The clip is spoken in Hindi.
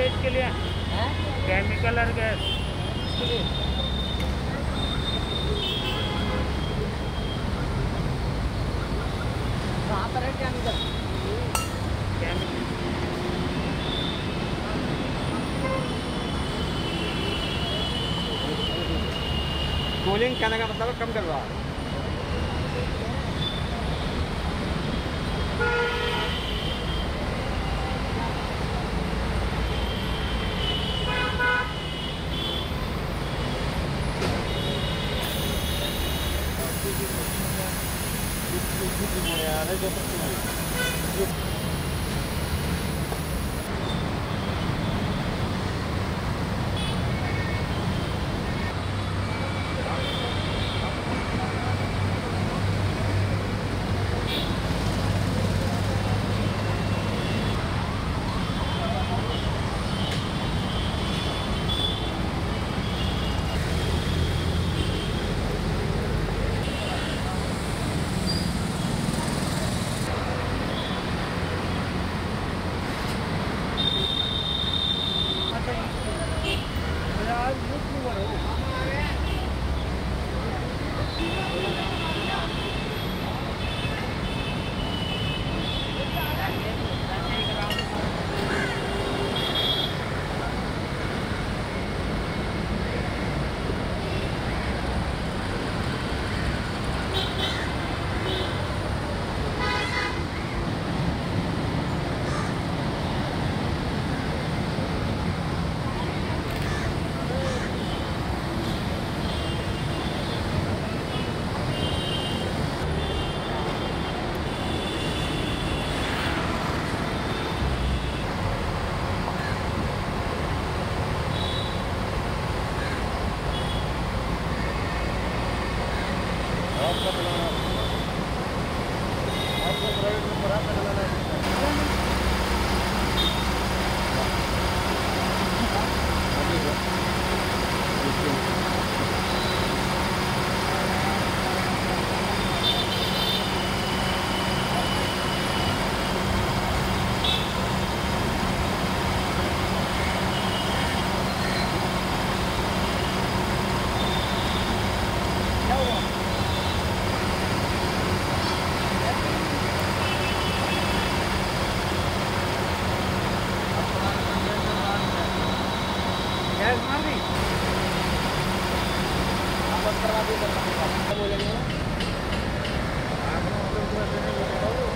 वोल्टेज के लिए। केमिकल और गैस कहाँ पर है केमिकल केमिकल कूलिंग कहने का मतलब कम करवा। Gitmiyor ya. Ne yapıyorsun? Gas मार दी हाँ, बंद करवा Terima ini telah tahu.